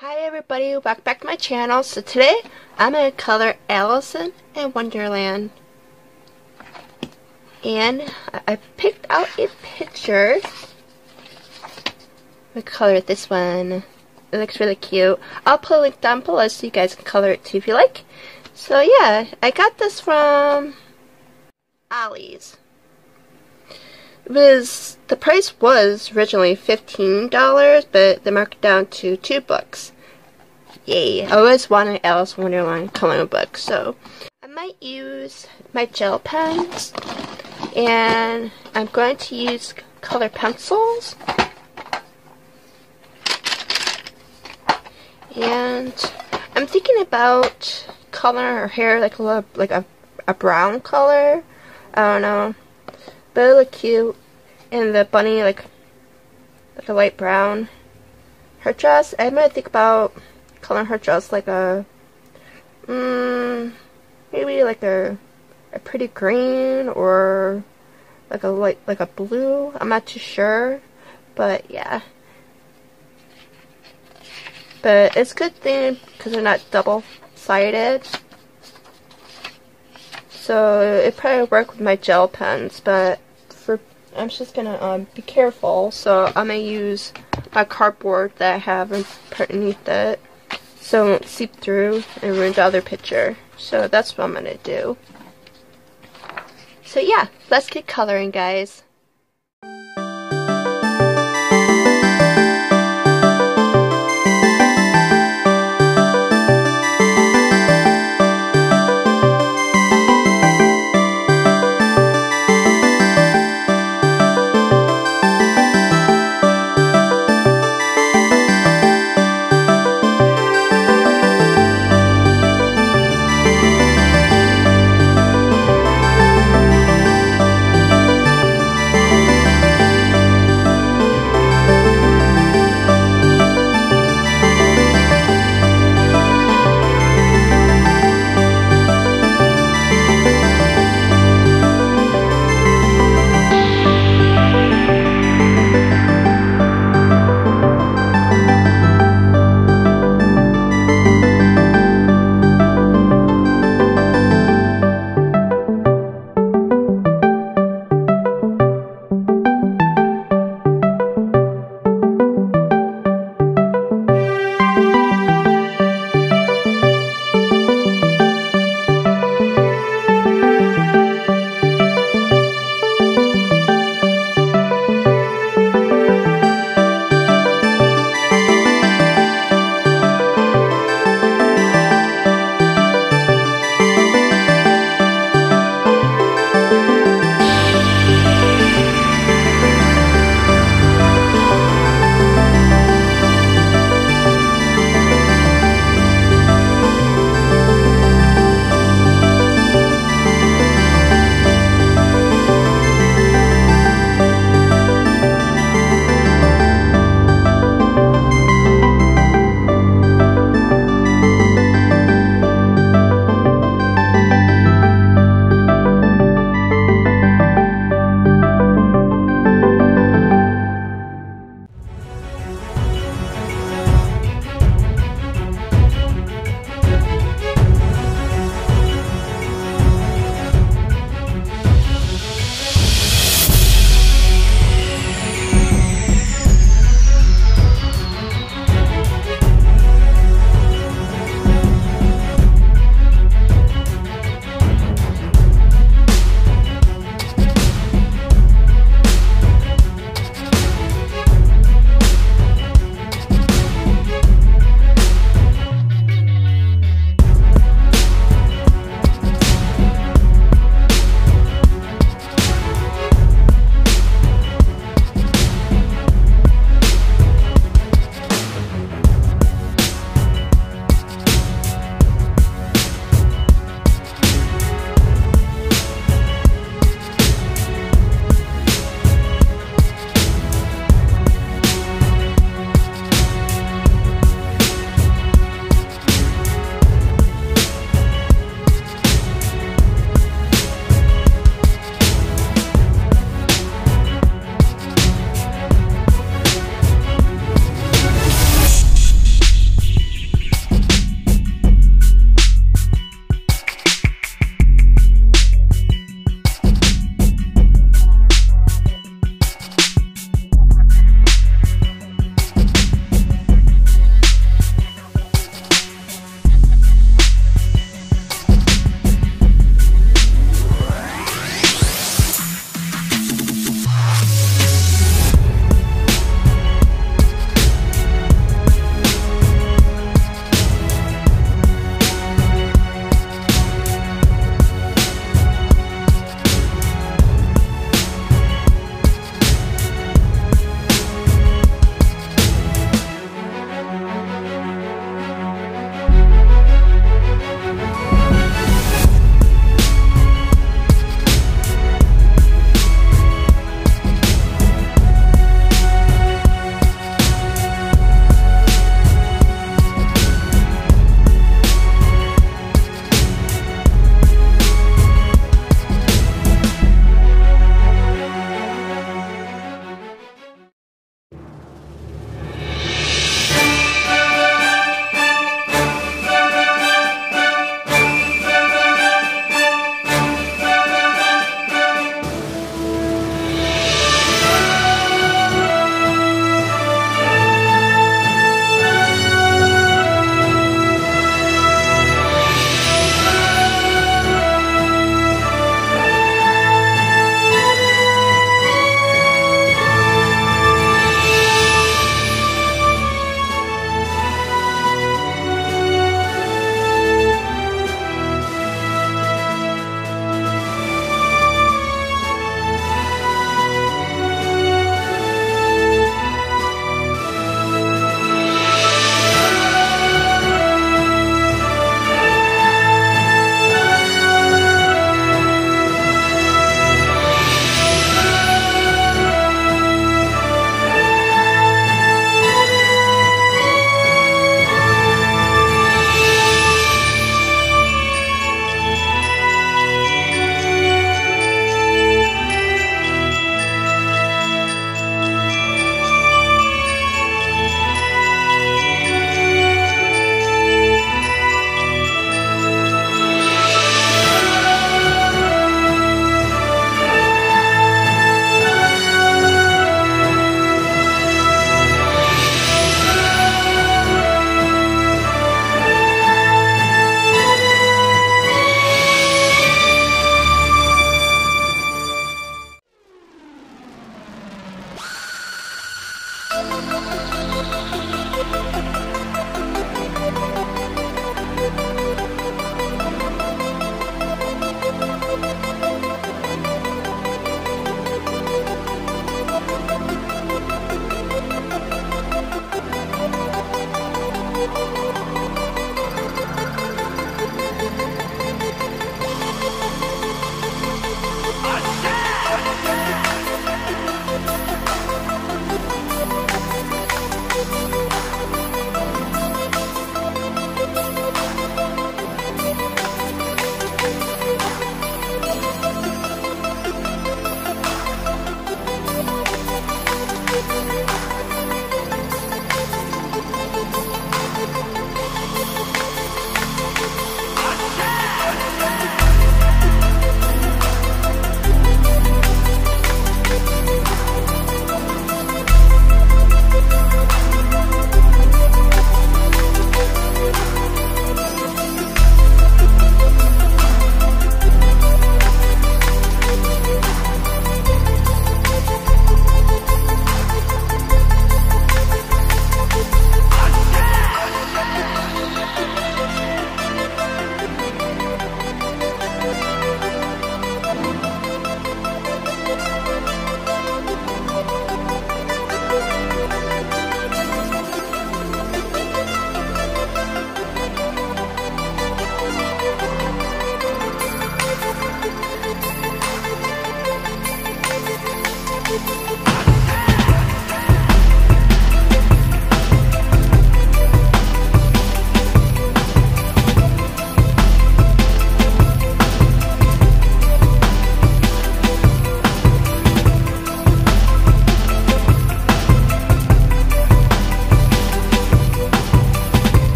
Hi everybody, welcome back to my channel. So today I'm going to color Alice in Wonderland. And I picked out a picture. I'm color this one. It looks really cute. I'll put a link down below so you guys can color it too if you like. So yeah, I got this from Ollie's. Was the price was originally fifteen dollars, but they marked down to two books. Yay! I always wanted Alice Wonderland coloring book, so I might use my gel pens, and I'm going to use color pencils. And I'm thinking about coloring her hair like a little, like a, a brown color. I don't know. It look cute. And the bunny like like a light brown. Her dress, I might think about coloring her dress like a mm, maybe like a a pretty green or like a light like a blue. I'm not too sure. But yeah. But it's a good thing because they're not double-sided. So it probably work with my gel pens, but I'm just gonna um, be careful. So I'm gonna use my cardboard that I have underneath it, so it won't seep through and ruin the other picture. So that's what I'm gonna do. So yeah, let's get coloring, guys.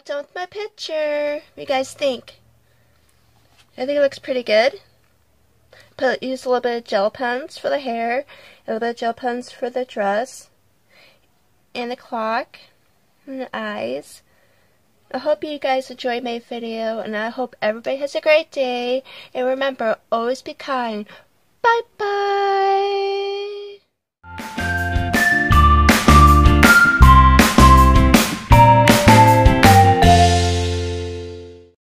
Picture. What do you guys think? I think it looks pretty good. Put use a little bit of gel pens for the hair, a little bit of gel pens for the dress, and the clock, and the eyes. I hope you guys enjoyed my video, and I hope everybody has a great day. And remember, always be kind. Bye bye.